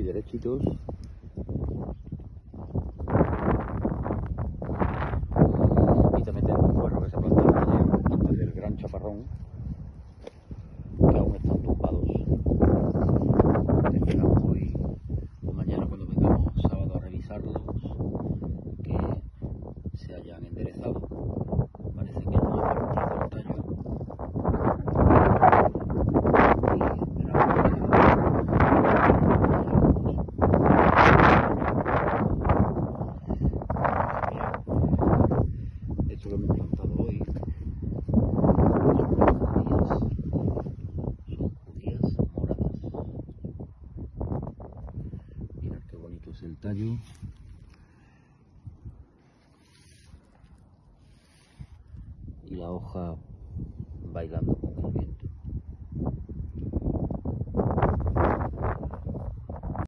muy derechitos. es el tallo. Y la hoja bailando con el viento.